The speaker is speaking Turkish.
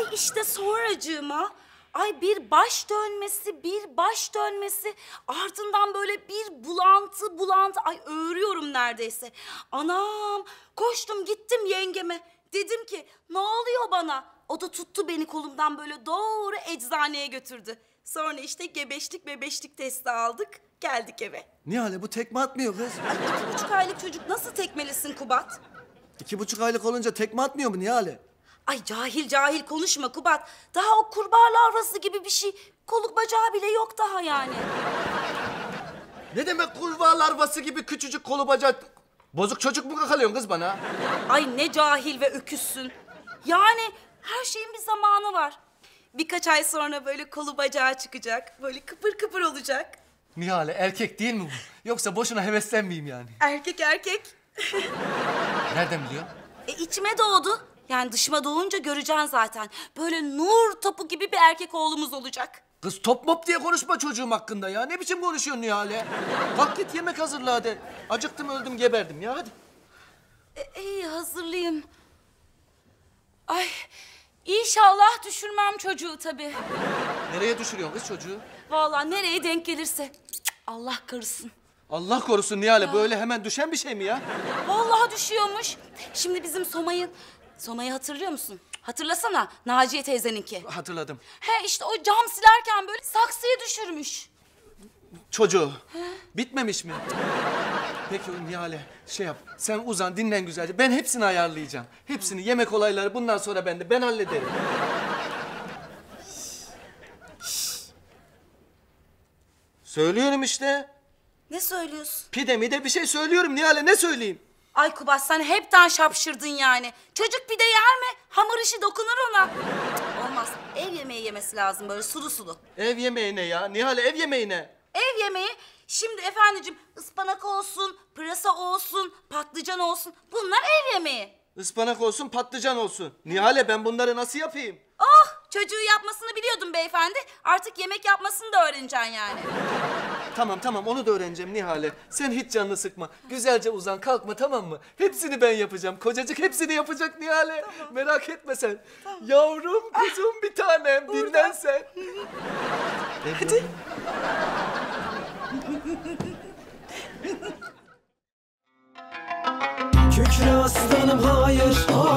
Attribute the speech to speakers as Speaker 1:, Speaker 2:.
Speaker 1: Ay işte sonracığıma ay bir baş dönmesi, bir baş dönmesi ardından böyle bir bulantı bulantı ay öğürüyorum neredeyse. Anam koştum gittim yengeme. Dedim ki ne oluyor bana? O da tuttu beni kolumdan böyle doğru eczaneye götürdü. Sonra işte gebeşlik bebeşlik testi aldık geldik eve.
Speaker 2: Nihale bu tekme atmıyor kız.
Speaker 1: Ay iki buçuk aylık çocuk nasıl tekmelisin Kubat?
Speaker 2: İki buçuk aylık olunca tekme atmıyor mu Nihale?
Speaker 1: Ay cahil cahil konuşma Kubat. Daha o kurbağa lavrası gibi bir şey. Koluk bacağı bile yok daha yani.
Speaker 2: Ne demek kurbağa larvası gibi küçücük kolu bacak... Bozuk çocuk mu kakalıyorsun kız bana?
Speaker 1: Ay ne cahil ve öküzsün. Yani her şeyin bir zamanı var. Birkaç ay sonra böyle kolu bacağı çıkacak. Böyle kıpır kıpır olacak.
Speaker 2: Nihale erkek değil mi bu? Yoksa boşuna heveslenmeyeyim yani.
Speaker 1: Erkek erkek.
Speaker 2: Nereden biliyorsun?
Speaker 1: E içime doğdu. Yani dışıma doğunca göreceksin zaten. Böyle nur topu gibi bir erkek oğlumuz olacak.
Speaker 2: Kız top mop diye konuşma çocuğum hakkında ya. Ne biçim konuşuyorsun Nihale? Kalk git yemek hazırla hadi. Acıktım öldüm geberdim ya hadi.
Speaker 1: E, iyi hazırlayayım. Ay inşallah düşürmem çocuğu tabii.
Speaker 2: Nereye düşürüyorsun kız çocuğu?
Speaker 1: Vallahi nereye denk gelirse. Allah karısın.
Speaker 2: Allah korusun Nihale böyle hemen düşen bir şey mi ya?
Speaker 1: Vallahi düşüyormuş. Şimdi bizim Somay'ın... Somay'ı hatırlıyor musun? Hatırlasana Naciye teyzeninki.
Speaker 2: Hatırladım.
Speaker 1: He işte o cam silerken böyle saksıya düşürmüş.
Speaker 2: Çocuğu. Bitmemiş mi? Peki Nihale şey yap. Sen uzan dinlen güzelce. Ben hepsini ayarlayacağım. Hepsini yemek olayları bundan sonra bende. Ben hallederim. Söylüyorum işte.
Speaker 1: Ne söylüyorsun?
Speaker 2: Pide mi de bir şey söylüyorum Nihale ne söyleyeyim?
Speaker 1: Ay Kubat sen hepten şapşırdın yani. Çocuk pide yer mi? Hamur işi dokunur ona. Cık, Olmaz. Ev yemeği yemesi lazım böyle sulu sulu.
Speaker 2: Ev yemeği ne ya? Nihale ev yemeği ne?
Speaker 1: Ev yemeği şimdi efendicim ıspanak olsun, pırasa olsun, patlıcan olsun. Bunlar ev yemeği.
Speaker 2: Ispanak olsun patlıcan olsun. Nihale ben bunları nasıl yapayım?
Speaker 1: Oh çocuğu yapmasını biliyordum beyefendi. Artık yemek yapmasını da öğreneceksin yani.
Speaker 2: Tamam tamam onu da öğreneceğim Nihale. Sen hiç canını sıkma. Güzelce uzan kalkma tamam mı? Hepsini ben yapacağım. Kocacık hepsini yapacak Nihale. Merak etme sen. Yavrum kuzum bir tanem dinlen sen. Hadi.
Speaker 3: Kükre aslanım hayır, hayır